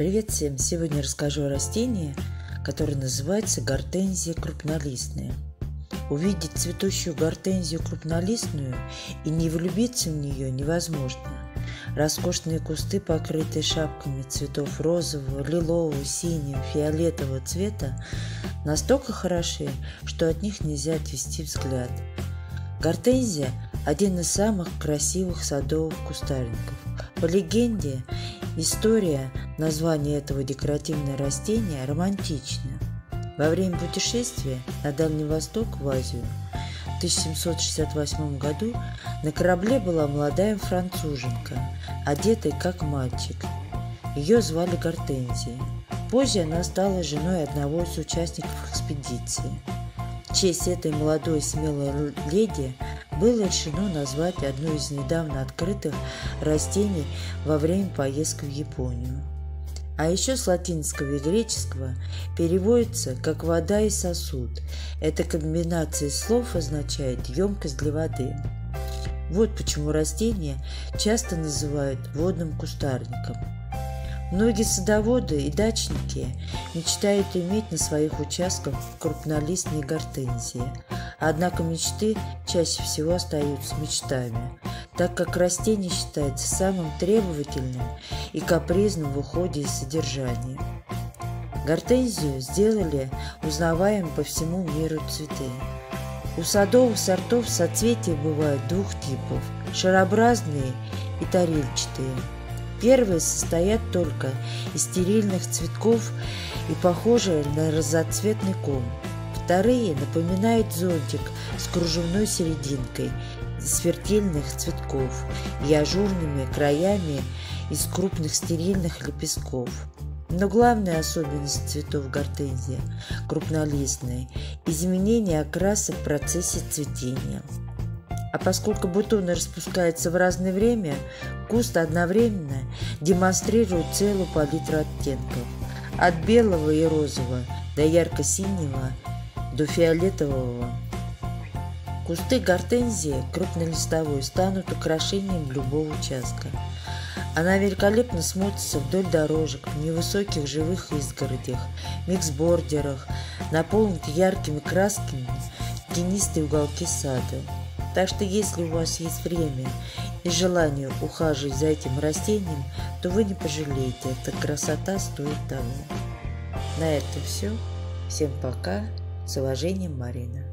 Привет всем! Сегодня расскажу о растении, которое называется гортензия крупнолистная. Увидеть цветущую гортензию крупнолистную и не влюбиться в нее невозможно. Роскошные кусты, покрытые шапками цветов розового, лилового, синего, фиолетового цвета, настолько хороши, что от них нельзя отвести взгляд. Гортензия – один из самых красивых садовых кустарников. По легенде, история названия этого декоративного растения романтична. Во время путешествия на Дальний Восток в Азию в 1768 году на корабле была молодая француженка, одетая как мальчик. Ее звали Гортензией. Позже она стала женой одного из участников экспедиции. В честь этой молодой смелой леди – было решено назвать одно из недавно открытых растений во время поездки в Японию. А еще с латинского и греческого переводится как «вода и сосуд». Эта комбинация слов означает «емкость для воды». Вот почему растение часто называют водным кустарником – Многие садоводы и дачники мечтают иметь на своих участках крупнолистные гортензии, однако мечты чаще всего остаются мечтами, так как растение считается самым требовательным и капризным в уходе и содержании. Гортензию сделали узнаваемым по всему миру цветы. У садовых сортов соцветия бывают двух типов – шарообразные и тарельчатые – Первые состоят только из стерильных цветков и похожи на разноцветный ком. Вторые напоминают зонтик с кружевной серединкой из фертильных цветков и ажурными краями из крупных стерильных лепестков. Но главная особенность цветов гортензия – крупнолистные – изменение окраса в процессе цветения – а поскольку бутоны распускаются в разное время, куст одновременно демонстрирует целую палитру оттенков. От белого и розового до ярко-синего, до фиолетового. Кусты гортензии крупнолистовой станут украшением любого участка. Она великолепно смотрится вдоль дорожек, в невысоких живых изгородях, миксбордерах, наполнит яркими красками тенистые уголки сада. Так что если у вас есть время и желание ухаживать за этим растением, то вы не пожалеете. Эта красота стоит того. На этом все. Всем пока. С уважением, Марина.